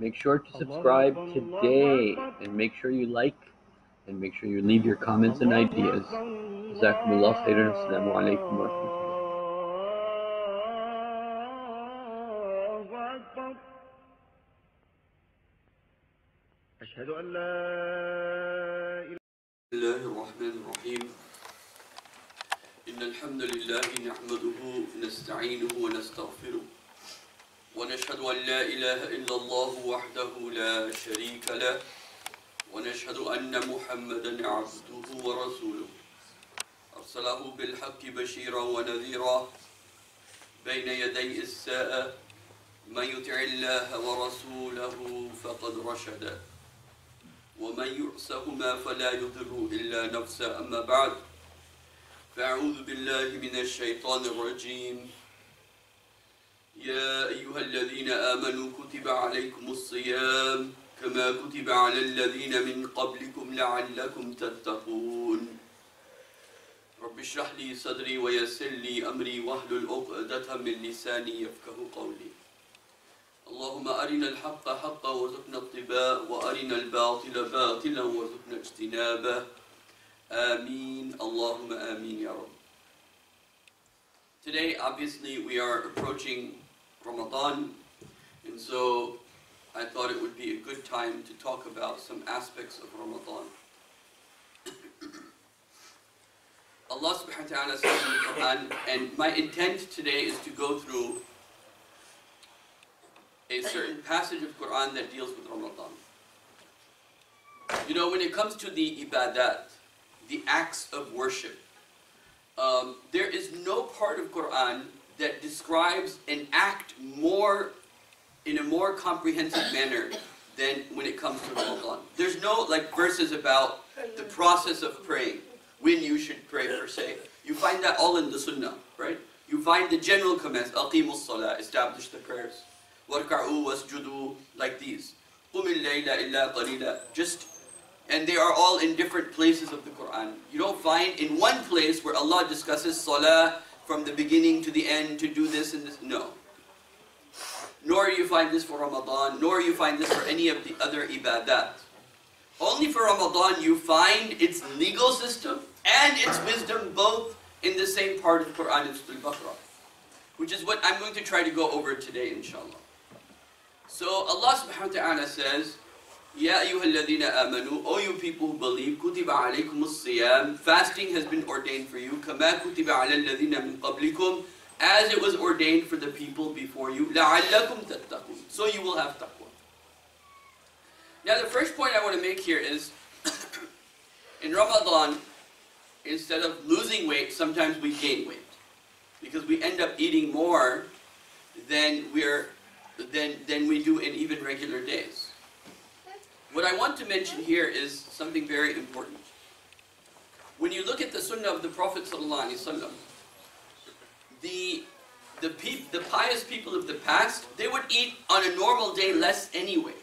Make sure to subscribe today and make sure you like and make sure you leave your comments and ideas. Jazakumullah khairan. Assalamu alaikum wa rahmatullah. أشهد أن لا إله بسم الله الرحمن الرحيم إن الحمد لله نحمده نستعينه ونستغفره ونشهد أن لا إله إلا الله وحده لا شريك له ونشهد أن محمدا عبده ورسوله. أرسله بالحق بشيرا ونذيرا بين يدي الساءة من يطع الله ورسوله فقد رشد ومن يعصهما فلا يضر إلا نفسه. أما بعد فأعوذ بالله من الشيطان الرجيم. يا أيها الذين آمنوا كتب عليكم الصيام كما كتب على الذين من قبلكم لعلكم تتقون. رب اشرح لي صدري ويسر لي أمري واحلل عقدة من لساني يفقه قولي. اللهم أرنا الحق حقا وارزقنا اتباعه وأرنا الباطل باطلا وارزقنا اجتنابه. آمين. اللهم آمين يا رب. Today, obviously, we are approaching Ramadan, and so I thought it would be a good time to talk about some aspects of Ramadan. Allah subhanahu wa ta'ala says in the Quran, and my intent today is to go through a certain passage of Quran that deals with Ramadan. You know, when it comes to the ibadat, the acts of worship, um, there is no part of Quran that describes an act more in a more comprehensive manner than when it comes to Ramadan. There's no like verses about the process of praying, when you should pray per se. You find that all in the Sunnah, right? You find the general commands, aqimus salah, establish the prayers. Warka'u wasjudu, like these. Qumil layla illa. Just, and they are all in different places of the Quran. You don't find in one place where Allah discusses salah from the beginning to the end to do this and this. No. Nor you find this for Ramadan, nor you find this for any of the other ibadat. Only for Ramadan you find its legal system and its wisdom both in the same part of the Quran in Surah Al-Baqarah. Which is what I'm going to try to go over today, inshallah. So Allah subhanahu wa ta'ala says, Ya ayyuhalladhina amanu, O you people who believe, kutiba alaykum siyam fasting has been ordained for you, kama kutiba ala alladhina min qablikum, as it was ordained for the people before you, la'allakum tattaqun, so you will have taqwa. Now the first point I want to make here is, in Ramadan, instead of losing weight, sometimes we gain weight. Because we end up eating more than we're than, than we do in even regular days. What I want to mention here is something very important. When you look at the Sunnah of the Prophet ﷺ, the the, peop, the pious people of the past, they would eat on a normal day less anyway,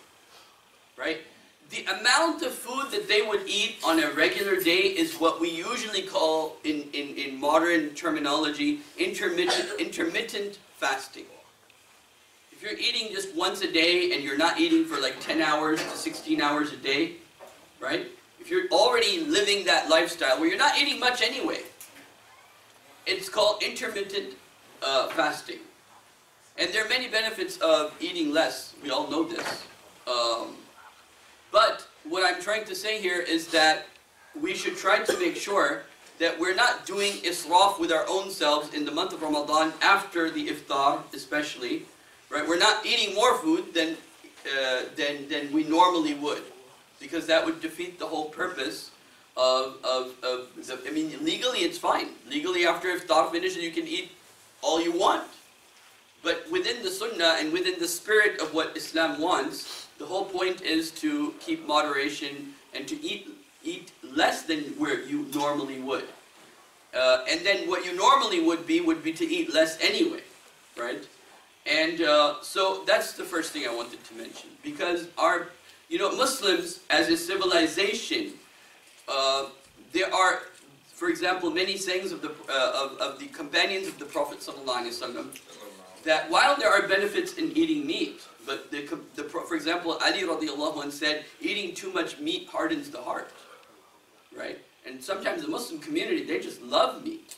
right? The amount of food that they would eat on a regular day is what we usually call, in, in, in modern terminology, intermittent, intermittent fasting. If you're eating just once a day and you're not eating for like 10 hours to 16 hours a day, right? If you're already living that lifestyle where you're not eating much anyway, it's called intermittent uh, fasting. And there are many benefits of eating less. We all know this. Um, but what I'm trying to say here is that we should try to make sure that we're not doing israf with our own selves in the month of Ramadan after the iftar especially. Right? We're not eating more food than, uh, than, than we normally would. Because that would defeat the whole purpose of, of, of the, I mean, legally it's fine. Legally after iftar finishes you can eat all you want. But within the sunnah and within the spirit of what Islam wants, the whole point is to keep moderation and to eat, eat less than where you normally would. Uh, and then what you normally would be would be to eat less anyway, right? And uh, so that's the first thing I wanted to mention. Because our, you know, Muslims as a civilization, uh, there are, for example, many sayings of the, uh, of, of the companions of the Prophet that while there are benefits in eating meat, but the, the, for example, Ali radiallahu anh said, eating too much meat hardens the heart, right? And sometimes the Muslim community, they just love meat,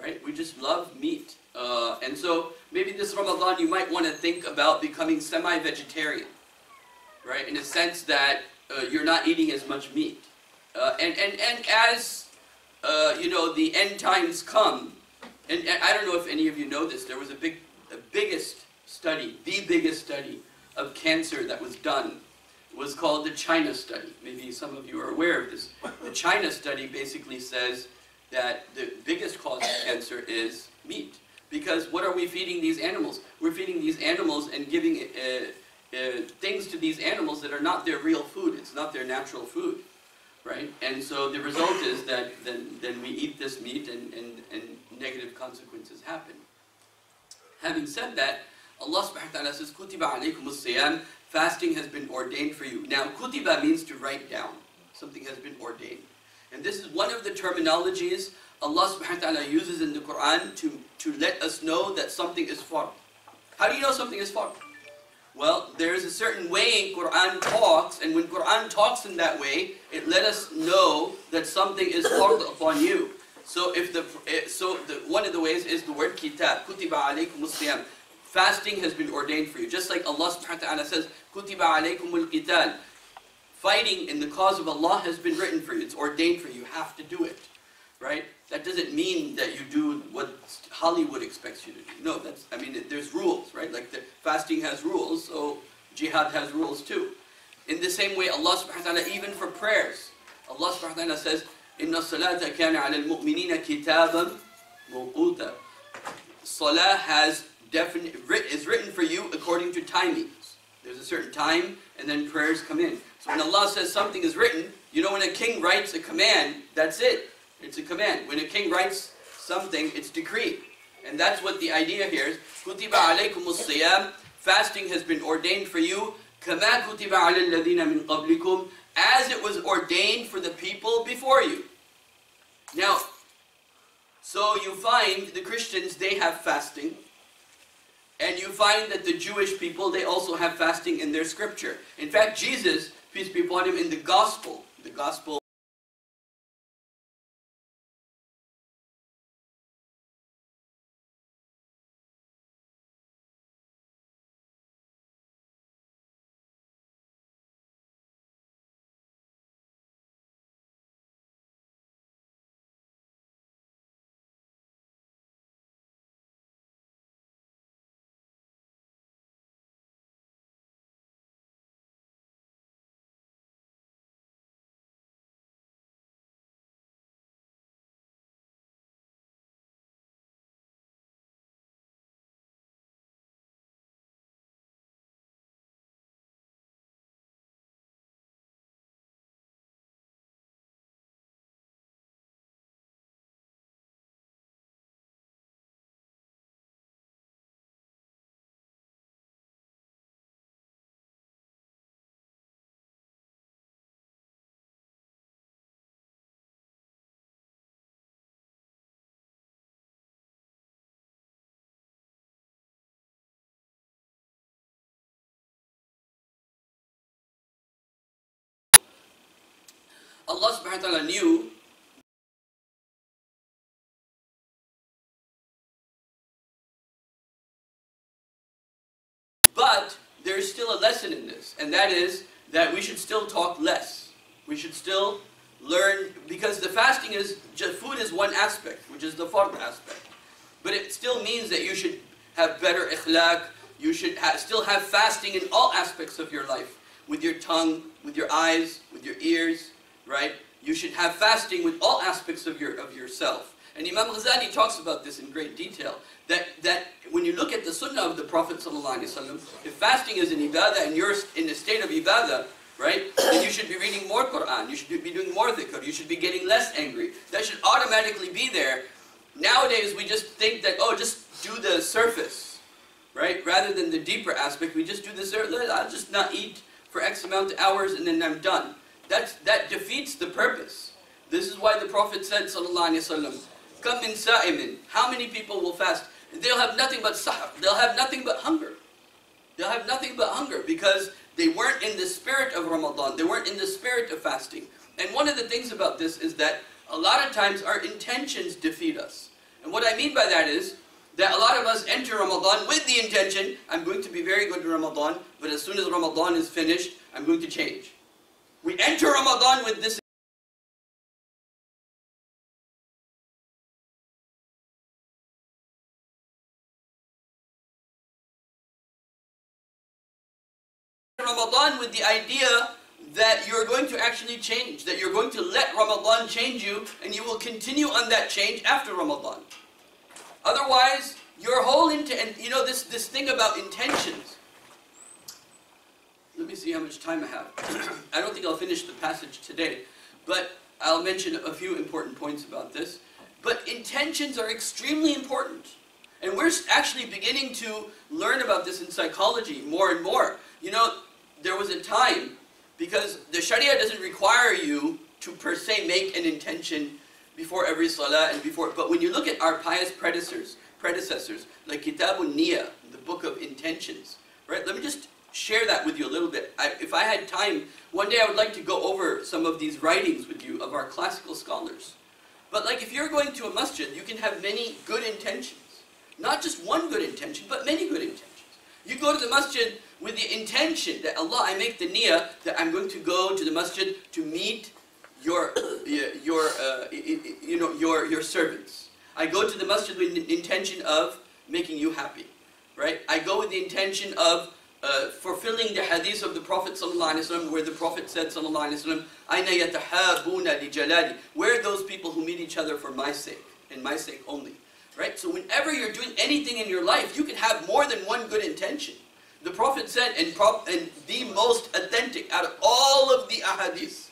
right? We just love meat. Uh, and so maybe this Ramadan you might want to think about becoming semi-vegetarian, right? In a sense that uh, you're not eating as much meat. Uh, and, and, and as, uh, you know, the end times come, and, and I don't know if any of you know this, there was a big, the biggest study, the biggest study of cancer that was done was called the China study. Maybe some of you are aware of this. The China study basically says that the biggest cause of cancer is meat. Because what are we feeding these animals? We're feeding these animals and giving uh, uh, things to these animals that are not their real food. It's not their natural food, right? And so the result is that then, then we eat this meat and, and, and negative consequences happen. Having said that, Allah subhanahu wa ta'ala says, Kutiba alaykum siyam fasting has been ordained for you. Now, kutiba means to write down. Something has been ordained. And this is one of the terminologies Allah subhanahu wa ta'ala uses in the Quran to, to let us know that something is fard. How do you know something is fard? Well, there is a certain way Quran talks, and when Quran talks in that way, it let us know that something is fard upon you. So if the eh, so the, one of the ways is the word kitab, kutiba alaykum siyam. Fasting has been ordained for you. Just like Allah subhanahu wa ta'ala says, kutiba alaykum al Fighting in the cause of Allah has been written for you. It's ordained for you. You have to do it. Right? That doesn't mean that you do what Hollywood expects you to do. No, that's, I mean, there's rules, right? Like the fasting has rules, so jihad has rules too. In the same way, Allah subhanahu wa ta'ala, even for prayers, Allah subhanahu wa ta'ala says, إِنَّ الصَّلَاةَ كَانَ عَلَى الْمُؤْمِنِينَ كِتَابًا مَوْقُوتًا Salah has definite, writ- is written for you according to timings. There's a certain time, and then prayers come in. So when Allah says something is written, you know when a king writes a command, that's it. It's a command. When a king writes something, it's decreed. And that's what the idea here is. كُتِبَ عَلَيْكُمُ الصِّيَامِ Fasting has been ordained for you. كَمَا كُتِبَ عَلَى الَّذِينَ مِنْ قَبْلِكُمْ As it was ordained for the people before you. Now, so you find the Christians, they have fasting. And you find that the Jewish people, they also have fasting in their scripture. In fact, Jesus, peace be upon him, in the gospel, the gospel Allah subhanahu wa ta'ala knew But there's still a lesson in this, and that is that we should still talk less. We should still learn, because the fasting is, just, food is one aspect, which is the fard aspect. But it still means that you should have better akhlaq, you should ha- still have fasting in all aspects of your life. With your tongue, with your eyes, with your ears, right? You should have fasting with all aspects of your of yourself. And Imam Ghazali talks about this in great detail. That that when you look at the sunnah of the Prophet ﷺ, if fasting is an ibadah and you're in a state of ibadah, right, then you should be reading more Quran, you should be doing more dhikr, you should be getting less angry. That should automatically be there. Nowadays we just think that, oh, just do the surface, right? Rather than the deeper aspect, we just do the surface. I'll just not eat for X amount of hours and then I'm done. That's, that defeats the purpose. This is why the Prophet said, sallallahu alaihi wasallam, "Kam min sa'imin." How many people will fast? they'll have nothing but sahar. They'll have nothing but hunger. They'll have nothing but hunger because they weren't in the spirit of Ramadan. They weren't in the spirit of fasting. And one of the things about this is that a lot of times our intentions defeat us. And what I mean by that is that a lot of us enter Ramadan with the intention, I'm going to be very good in Ramadan, but as soon as Ramadan is finished, I'm going to change. We enter Ramadan with this Ramadan with the idea that you're going to actually change, that you're going to let Ramadan change you, and you will continue on that change after Ramadan. Otherwise, your whole intent, you know this, this thing about intentions. See how much time I have. I don't think I'll finish the passage today, but I'll mention a few important points about this. But intentions are extremely important. And we're actually beginning to learn about this in psychology more and more. You know, there was a time, because the Sharia doesn't require you to per se make an intention before every salah and before, but when you look at our pious predecessors, predecessors, like Kitabun Niyah, the book of intentions, right? Let me just share that with you a little bit. I, if I had time, one day I would like to go over some of these writings with you of our classical scholars. But like if you're going to a masjid, you can have many good intentions. Not just one good intention, but many good intentions. You go to the masjid with the intention that Allah, I make the niyyah that I'm going to go to the masjid to meet your, your, uh, you know, your, your servants. I go to the masjid with the intention of making you happy, right? I go with the intention of uh, fulfilling the hadith of the Prophet ﷺ, where the Prophet said, ﷺ, أَيْنَ يَتَحَابُونَ لِجَلَالِ Where are those people who meet each other for my sake, and my sake only? Right? So whenever you're doing anything in your life, you can have more than one good intention. The Prophet said, and, and the most authentic out of all of the ahadith,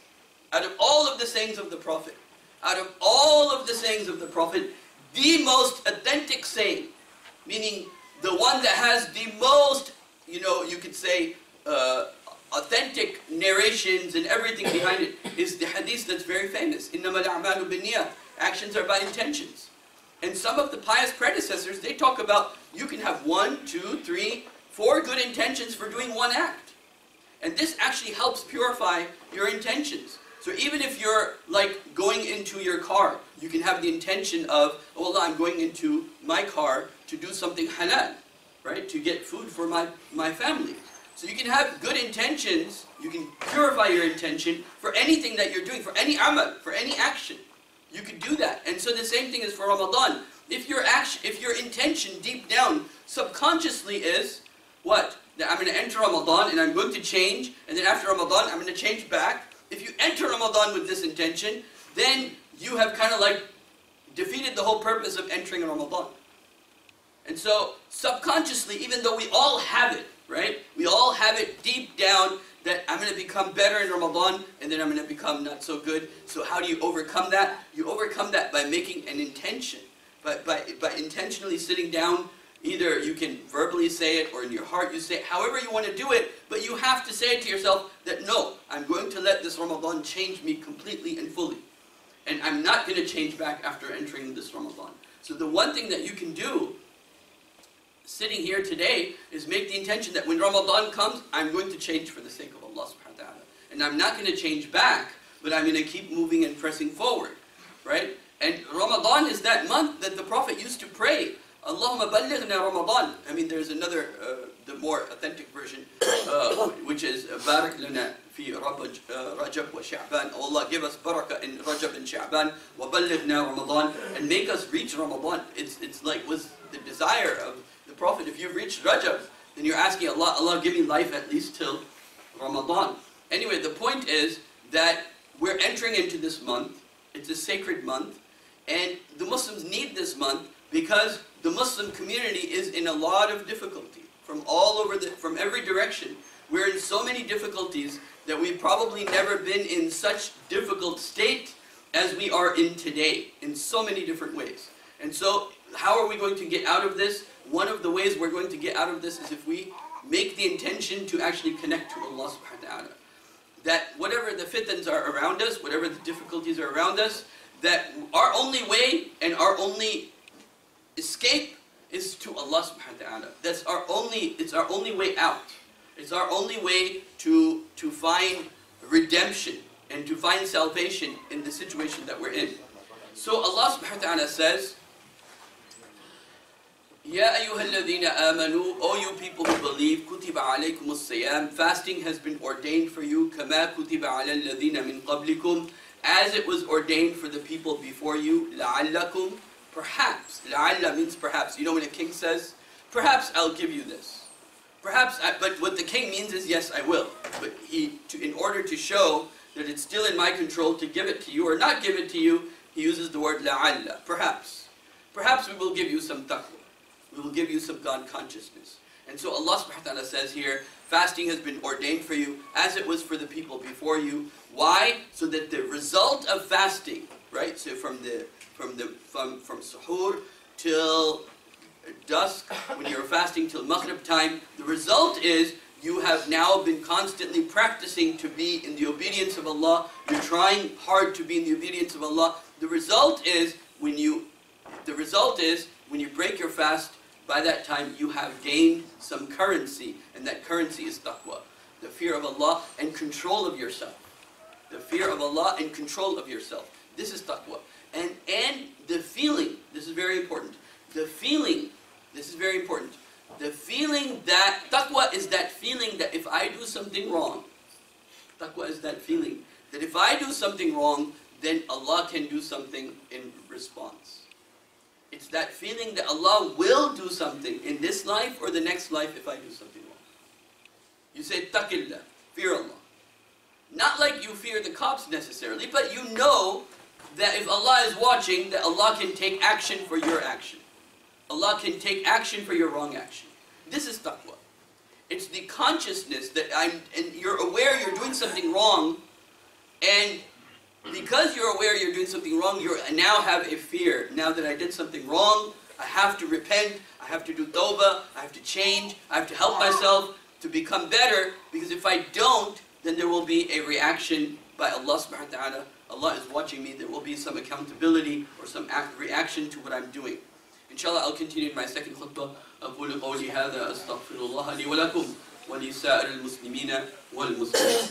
out of all of the sayings of the Prophet, out of all of the sayings of the Prophet, the most authentic saying, meaning the one that has the most, you know, you could say, uh, authentic narrations and everything behind it, is the hadith that's very famous. إِنَّمَا الْأَعْمَالُ بِالنِّيَّةِ Actions are by intentions. And some of the pious predecessors, they talk about you can have one, two, three, four good intentions for doing one act. And this actually helps purify your intentions. So even if you're like going into your car, you can have the intention of, oh Allah, I'm going into my car to do something halal, right? To get food for my, my family. So you can have good intentions, you can purify your intention for anything that you're doing, for any amal, for any action. You could do that. And so the same thing is for Ramadan. If your action, if your intention deep down subconsciously is what? That I'm going to enter Ramadan and I'm going to change, and then after Ramadan I'm going to change back. If you enter Ramadan with this intention, then you have kind of like defeated the whole purpose of entering Ramadan. And so subconsciously, even though we all have it, right? We all have it deep down that I'm going to become better in Ramadan and then I'm going to become not so good. So how do you overcome that? You overcome that by making an intention. By, by, by intentionally sitting down, either you can verbally say it or in your heart you say it, however you want to do it, but you have to say it to yourself that no, I'm going to let this Ramadan change me completely and fully. And I'm not going to change back after entering this Ramadan. So the one thing that you can do sitting here today is make the intention that when Ramadan comes, I'm going to change for the sake of Allah subhanahu wa ta'ala. And I'm not going to change back, but I'm going to keep moving and pressing forward. Right? And Ramadan is that month that the Prophet used to pray. Allahumma ballighna Ramadan. I mean, there's another, uh, the more authentic version, uh, which is Barak lana fi Rajab wa Sha'ban. Oh Allah, give us barakah in Rajab and Sha'ban. Wa ballighna Ramadan. And make us reach Ramadan. It's, it's like was the desire of Prophet, if you've reached Rajab, then you're asking Allah, Allah give me life at least till Ramadan. Anyway, the point is that we're entering into this month. It's a sacred month. And the Muslims need this month because the Muslim community is in a lot of difficulty from all over the, from every direction. We're in so many difficulties that we've probably never been in such difficult state as we are in today in so many different ways. And so how are we going to get out of this? one of the ways we're going to get out of this is if we make the intention to actually connect to Allah subhanahu wa ta'ala. That whatever the fitans are around us, whatever the difficulties are around us, that our only way and our only escape is to Allah subhanahu wa ta'ala. That's our only, it's our only way out. It's our only way to, to find redemption and to find salvation in the situation that we're in. So Allah subhanahu wa ta'ala says, Ya ayyuhalladhina amanu, O you people who believe, kutiba alaykum as-siyam, fasting has been ordained for you, kama kutiba ala alladhina min qablikum, as it was ordained for the people before you, la'allakum, perhaps, la'alla means perhaps, you know when a king says, perhaps I'll give you this. Perhaps, I, but what the king means is yes, I will. But he, to, in order to show that it's still in my control to give it to you or not give it to you, he uses the word la'alla, perhaps. Perhaps we will give you some taqwa. We will give you some God consciousness. And so Allah subhanahu wa ta'ala says here, fasting has been ordained for you as it was for the people before you. Why? So that the result of fasting, right? So from the from the from from suhoor till dusk, when you're fasting till maghrib time, the result is you have now been constantly practicing to be in the obedience of Allah. You're trying hard to be in the obedience of Allah. The result is when you the result is when you break your fast, by that time you have gained some currency, and that currency is taqwa, the fear of Allah and control of yourself. The fear of Allah and control of yourself. This is taqwa. And, and the feeling, this is very important, the feeling, this is very important, the feeling that, taqwa is that feeling that if I do something wrong, taqwa is that feeling, that if I do something wrong, then Allah can do something in response. That feeling that Allah will do something in this life or the next life if I do something wrong. You say, taqillah, fear Allah. Not like you fear the cops necessarily, but you know that if Allah is watching, that Allah can take action for your action. Allah can take action for your wrong action. This is taqwa. It's the consciousness that I'm, and you're aware you're doing something wrong, and because you're aware you're doing something wrong, you now have a fear. Now that I did something wrong, I have to repent, I have to do tawbah, I have to change, I have to help myself to become better, because if I don't, then there will be a reaction by Allah subhanahu wa ta'ala. Allah is watching me, there will be some accountability or some act, reaction to what I'm doing. Inshallah, I'll continue in my second khutbah. أقول قولي هذا أستغفر الله لي ولكم ولسائر المسلمين والمسلمين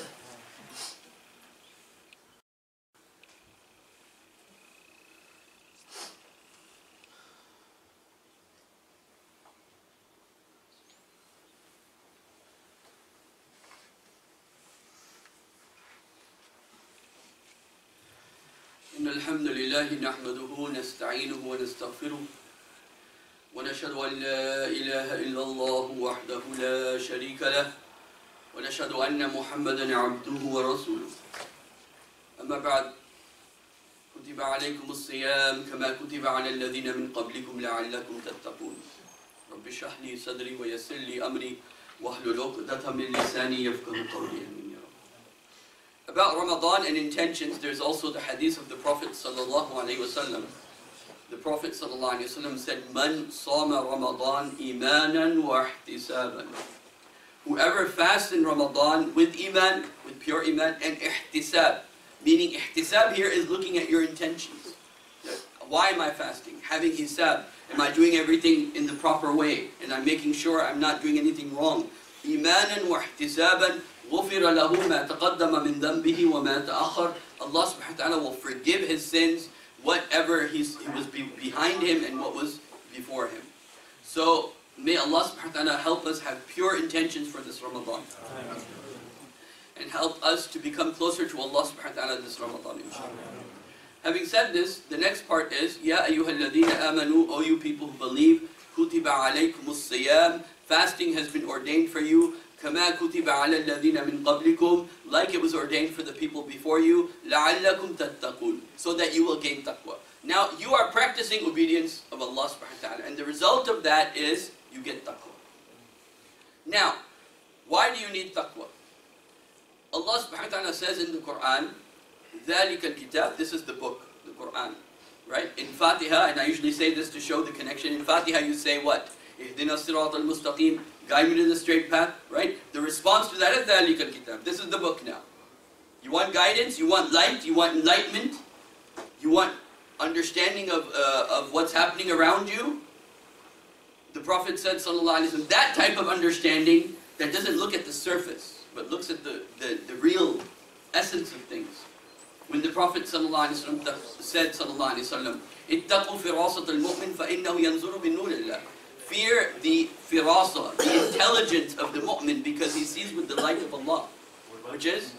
ونستعينه ونستغفره ونشهد أن لا إله إلا الله وحده لا شريك له ونشهد أن محمدا عبده ورسوله. أما بعد كتب عليكم الصيام كما كتب على الذين من قبلكم لعلكم تتقون. رب اشرح لي صدري ويسر لي أمري واحلل عقدة من لساني يفقه قولي. about Ramadan and intentions, there's also the hadith of the Prophet sallallahu alaihi wasallam. The Prophet sallallahu alaihi wasallam said, "Man sama Ramadan imanan wa ihtisaban." Whoever fasts in Ramadan with iman, with pure iman, and ihtisab, meaning ihtisab here is looking at your intentions. Why am I fasting? Having hisab. Am I doing everything in the proper way? And I'm making sure I'm not doing anything wrong. Imanan wa ihtisaban غفر له ما تقدم من ذنبه وما تأخر Allah subhanahu wa ta'ala will forgive his sins whatever he's, he was be behind him and what was before him. So may Allah subhanahu wa ta'ala help us have pure intentions for this Ramadan. And help us to become closer to Allah subhanahu wa ta'ala this Ramadan inshallah. Having said this, the next part is Ya ayyuhalladhina amanu, O you people who believe, kutiba alaykumus siyam, fasting has been ordained for you, كما كتب على الذين من قبلكم like it was ordained for the people before you لعلكم تتقون so that you will gain taqwa now you are practicing obedience of Allah subhanahu wa ta'ala and the result of that is you get taqwa now why do you need taqwa Allah subhanahu wa ta'ala says in the Quran ذلك الكتاب this is the book the Quran right in Fatiha and I usually say this to show the connection in Fatiha you say what اهدنا الصراط المستقيم guide me to the straight path, right? The response to that is ذَلِكَ الْكِتَابِ This is the book now. You want guidance, you want light, you want enlightenment, you want understanding of, uh, of what's happening around you? The Prophet said, Sallallahu Alaihi that type of understanding that doesn't look at the surface, but looks at the, the, the real essence of things. When the Prophet ﷺ said, Ittaqu firasat al-mu'min yanzuru nurillah. Fear the firasa, the intelligence of the mu'min, because he sees with the light of Allah. Which is?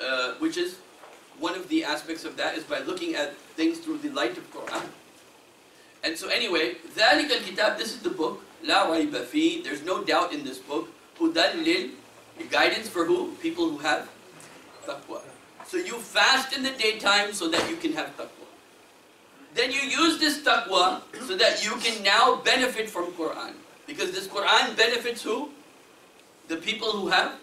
Uh, which is one of the aspects of that is by looking at things through the light of Quran. And so anyway, ذلك الكتاب, this is the book, لا ريب فيه, there's no doubt in this book, هدى لل, guidance for who? People who have taqwa. So you fast in the daytime so that you can have taqwa. Then you use this taqwa so that you can now benefit from Quran. Because this Quran benefits who? The people who have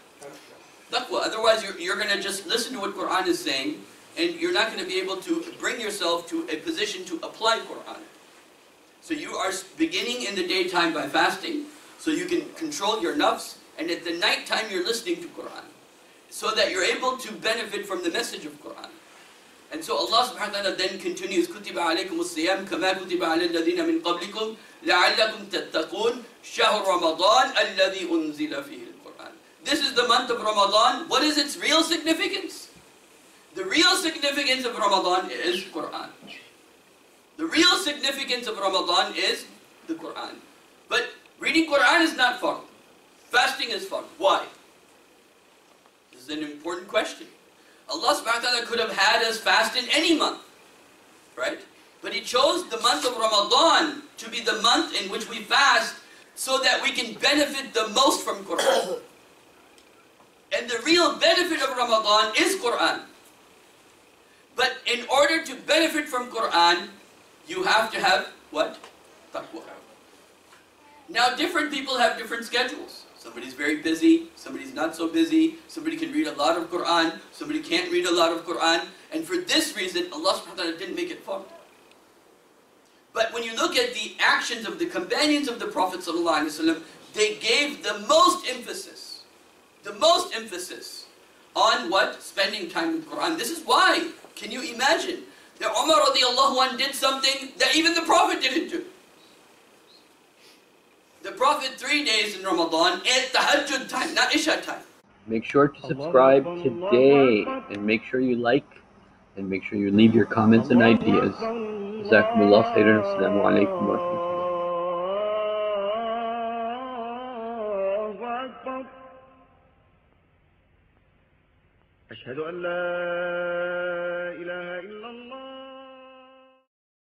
taqwa. Otherwise, you're, you're going to just listen to what Quran is saying, and you're not going to be able to bring yourself to a position to apply Quran. So you are beginning in the daytime by fasting, so you can control your nafs, and at the night time you're listening to Quran, so that you're able to benefit from the message of Quran. And so Allah subhanahu wa ta'ala then continues, كُتِبَ عَلَيْكُمُ الصِّيَامِ كَمَا كُتِبَ عَلَى الَّذِينَ مِنْ قَبْلِكُمْ لَعَلَّكُمْ تَتَّقُونَ شَهْرُ رَمَضَانَ الَّذِي أُنزِلَ فِيهِ الْقُرْآنِ this is the month of Ramadan. What is its real significance? The real significance of Ramadan is Quran. The real significance of Ramadan is the Quran. But reading Quran is not fard. Fasting is fard. Why? This is an important question. Allah subhanahu wa ta'ala could have had us fast in any month. Right? But He chose the month of Ramadan to be the month in which we fast so that we can benefit the most from Quran. And the real benefit of Ramadan is Quran. But in order to benefit from Quran, you have to have what? Taqwa. Now different people have different schedules. Somebody's very busy, somebody's not so busy, somebody can read a lot of Quran, somebody can't read a lot of Quran, and for this reason, Allah subhanahu wa ta'ala didn't make it fard. But when you look at the actions of the companions of the Prophet they gave the most emphasis, the most emphasis on what? Spending time with Quran. This is why, can you imagine, that Umar radiallahu anh did something that even the Prophet didn't do. The Prophet three days in Ramadan at tahajjud time, not Isha time. Make sure to subscribe today and make sure you like and make sure you leave your comments and ideas. Khairan. Assalamu alaikum أشهد أن لا إله إلا